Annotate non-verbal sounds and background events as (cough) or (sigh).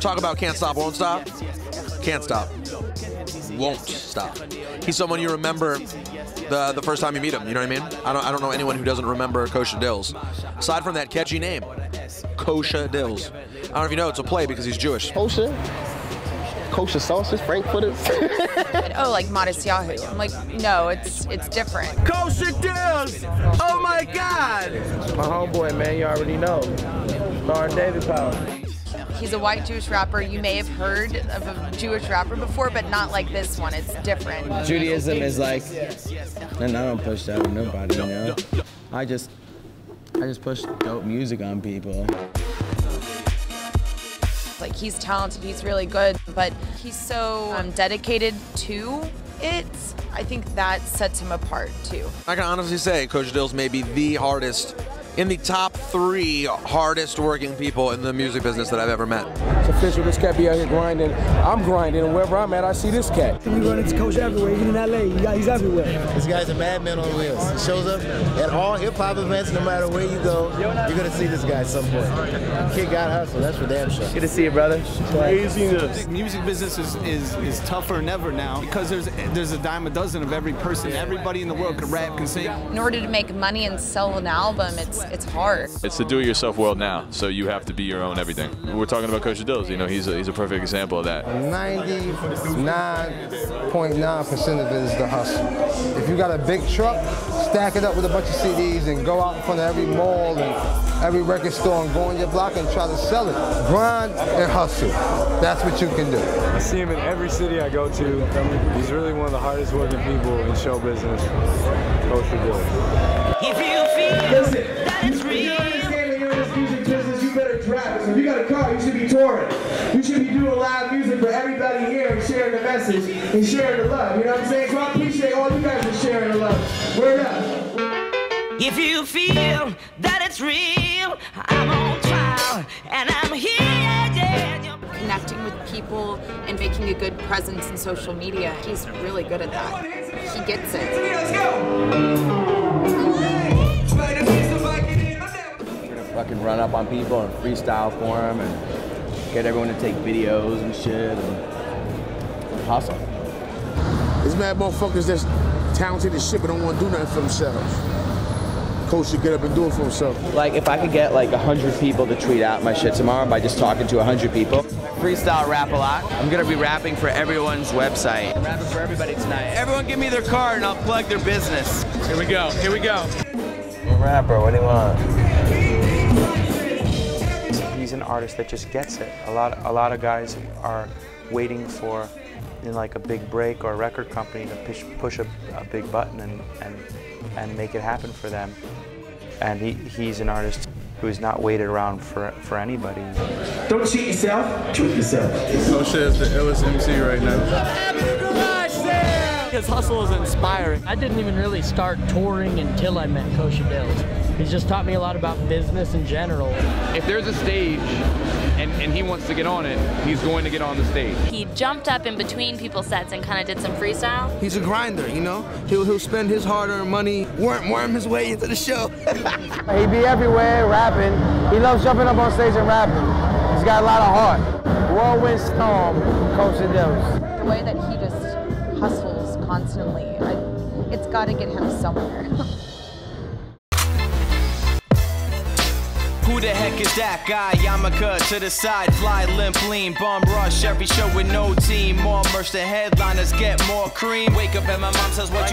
Talk about can't stop, won't stop. Can't stop, won't stop. He's someone you remember the the first time you meet him. You know what I mean? I don't I don't know anyone who doesn't remember Kosha Dillz. Aside from that catchy name, Kosha Dillz. I don't know if you know it's a play because he's Jewish. Kosher? Kosher sauces, frankfurters? (laughs) oh, like Modest Yahoo. I'm like, no, it's it's different. Kosha Dillz! Oh my God! My homeboy, man, you already know. Lauren David Power. He's a white Jewish rapper. You may have heard of a Jewish rapper before, but not like this one. It's different. Judaism is like, and I don't push that on nobody, you know. I just, I just push dope music on people. Like he's talented, he's really good, but he's so um, dedicated to it. I think that sets him apart too. I can honestly say Kosha Dillz may be the hardest in the top three hardest working people in the music business that I've ever met. It's official. This cat be out here grinding. I'm grinding, and wherever I'm at, I see this cat. We run into Coach everywhere. Even in LA, he's everywhere. This guy's a madman on wheels. He shows up at all hip hop events, no matter where you go. You're gonna see this guy at some point. Kid got hustle. That's for damn sure. Good to see you, brother. Craziness. Music business is, is, is tougher than ever now because there's there's a dime a dozen of every person. Everybody in the world can rap, can sing. In order to make money and sell an album, it's it's hard. It's the do-it-yourself world now, so you have to be your own everything. We're talking about Kosha Dillz. You know, he's a, he's a perfect example of that. 99.9% of it is the hustle. If you got a big truck, stack it up with a bunch of CDs and go out in front of every mall and every record store and go on your block and try to sell it. Grind and hustle. That's what you can do. I see him in every city I go to. He's really one of the hardest working people in show business. Kosha Dillz. If you feel Listen, that it's real. you're in this game and you're in this music business, you better drive it. So if you got a car, you should be touring. You should be doing live music for everybody here and sharing the message and sharing the love. You know what I'm saying? So I appreciate all you guys for sharing the love. Word up. If you feel that it's real, I'm on trial and I'm here. Yeah. Connecting with people and making a good presence in social media. He's really good at that. He gets it. Fucking run up on people and freestyle for them and get everyone to take videos and shit and hustle. There's mad motherfuckers that's talented as shit but don't want to do nothing for themselves. Coach should get up and do it for himself. Like if I could get like a hundred people to tweet out my shit tomorrow by just talking to a hundred people. Freestyle rap a lot. I'm gonna be rapping for everyone's website. I'm rapping for everybody tonight. Everyone give me their card and I'll plug their business. Here we go. Here we go. Rapper, what do you want? He's an artist that just gets it. A lot, a lot of guys are waiting for, in like a big break or a record company to push, push a, a big button and, and, and make it happen for them. And he, he's an artist who's not waited around for, for anybody. Don't cheat yourself, treat yourself. Kosha is the illest MC right now. His hustle is inspiring. I didn't even really start touring until I met Kosha Dillz. He's just taught me a lot about business in general. If there's a stage and, and he wants to get on it, he's going to get on the stage. He jumped up in between people's sets and kind of did some freestyle. He's a grinder, you know? He'll, he'll spend his hard-earned money, worm, worm his way into the show. (laughs) He'd be everywhere rapping. He loves jumping up on stage and rapping. He's got a lot of heart. Whirlwind storm, Kosha Dillz. The way that he just hustles constantly, I, it's got to get him somewhere. (laughs) Who the heck is that guy? Yamaka to the side, fly limp, lean, bum rush. Every show with no team. More merch, the headliners get more cream. Wake up and my mom says, What